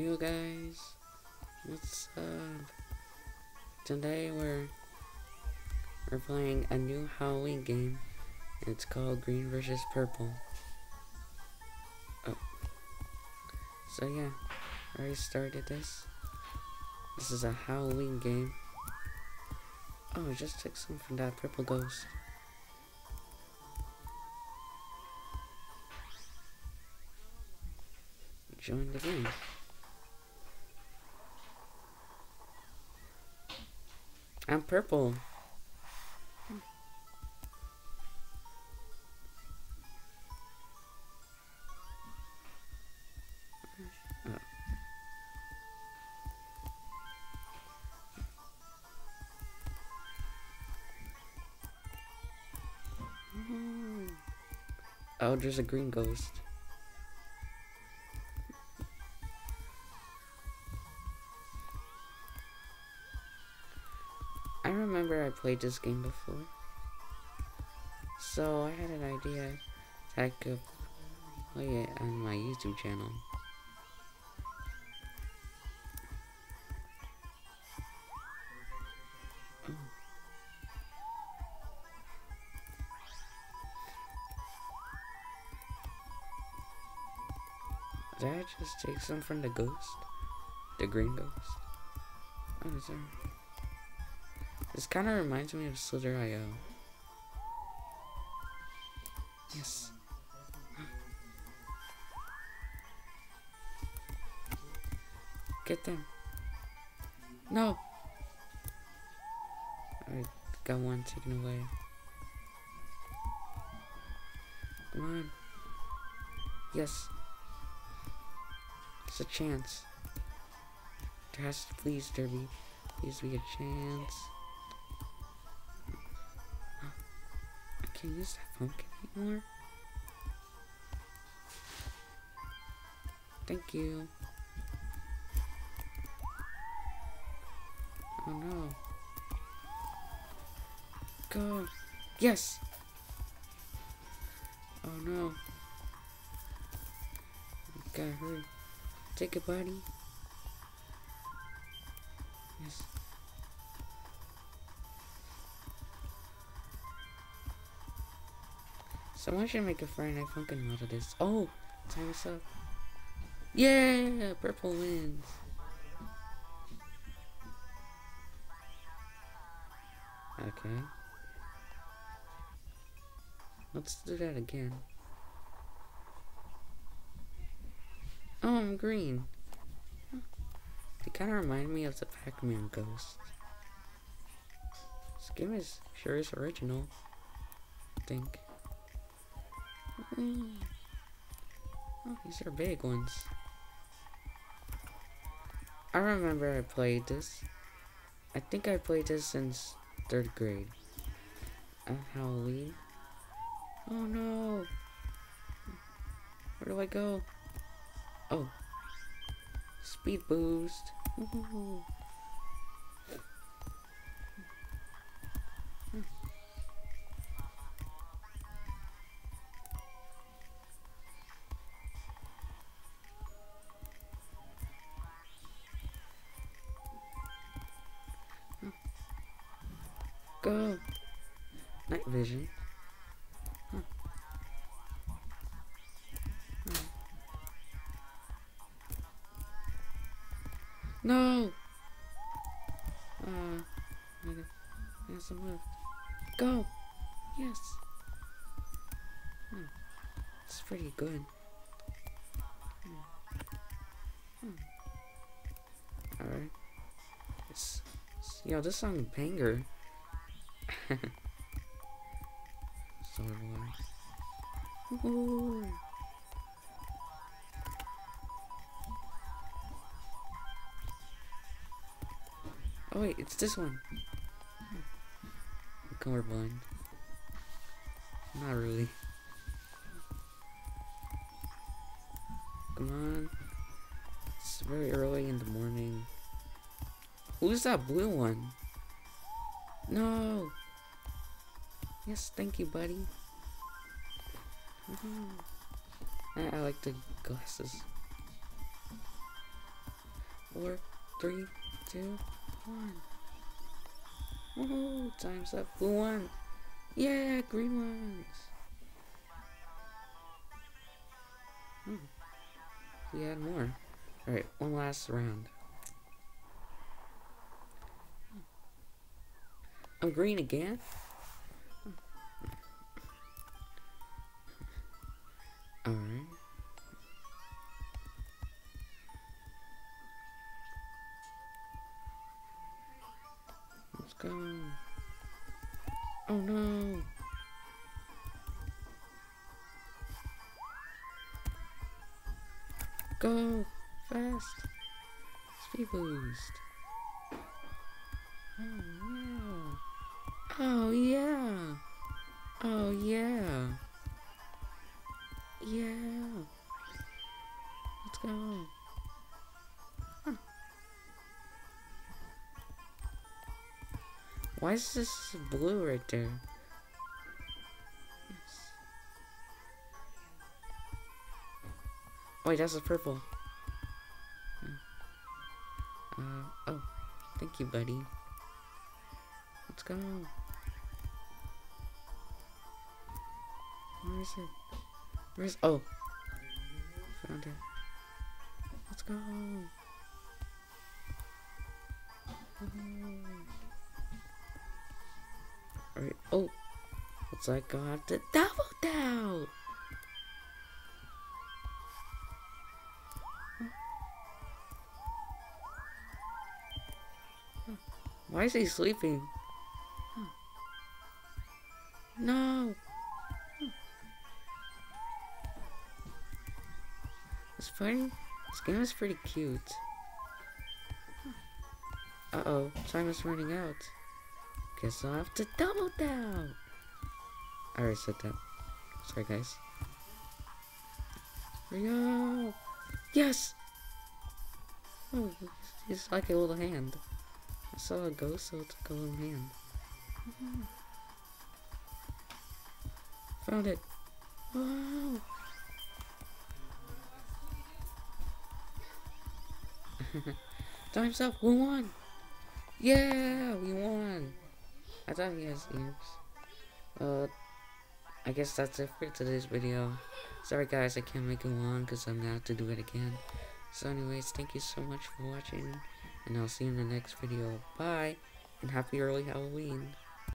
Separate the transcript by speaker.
Speaker 1: You guys, what's up? Today we're we're playing a new Halloween game. It's called Green versus Purple. Oh. So yeah, I already started this. This is a Halloween game. Oh, I just took some from that purple ghost. Join the game. I'm purple. Oh. There's a green ghost. I remember I played this game before. So I had an idea that I could play it on my YouTube channel. Did I just take some from the ghost? The green ghost? Oh? This kind of reminds me of Slither.io. Yes. Get them. No! I got one taken away. Come on. Yes. It's a chance. There has to please be please be a chance. I can't use that pumpkin anymore. Thank you. Oh no. Go. Yes. Oh no. Gotta hurry. Take it, buddy. Yes. Someone should make a Night Funkin' mod of this. Oh, time is up. Yeah, purple wins. Okay. Let's do that again. Oh, I'm green. They kind of remind me of the Pac-Man ghost. This game is sure is original. I think. Oh, these are big ones. I remember I played this. I think I played this since third grade. At Halloween. Oh no! Where do I go? Oh. Speed boost. Ooh. Go. Night vision. Huh. No. Uh, I got some left. Go. Yes. Hmm. It's pretty good. Hmm. Hmm. Alright. Yo, this song banger. So boy. Ooh. Oh wait, it's this one. Colorblind. Not really. Come on. It's very early in the morning. Who's that blue one? No. Yes, thank you, buddy. I, I like the glasses. four, three, two, one. Woohoo! Time's up. Who won? Yeah, green ones. Hmm. We had more. Alright, one last round. I'm green again? Go. Oh no. Go fast. Speed boost. Oh yeah. Oh yeah. Oh yeah. Yeah. Let's go. Why is this blue right there? Yes. Wait, that's a purple. Uh, oh, thank you, buddy. Let's go. Where is it? Where's oh found it. Let's go. Alright, oh looks like I have to double down. Why is he sleeping? No. It's funny. This game is pretty cute. Uh-oh, time is running out. Guess I'll have to double down. I already said that. Sorry, guys. Rio! Yes! Oh, he's like a little hand. I saw a ghost, so it's a little hand. Found it. Wow! Time's up. We won. Yeah, we won. I thought he has ears. Uh, I guess that's it for today's video. Sorry guys, I can't make it long because I'm gonna have to do it again. So anyways, thank you so much for watching. And I'll see you in the next video. Bye. And happy early Halloween.